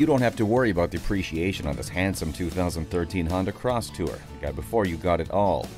You don't have to worry about depreciation on this handsome 2013 Honda Crosstour. The guy before you got it all.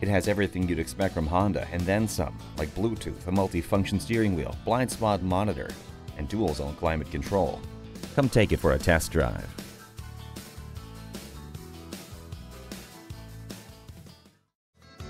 It has everything you'd expect from Honda and then some, like Bluetooth, a multi-function steering wheel, blind spot monitor, and dual zone climate control. Come take it for a test drive.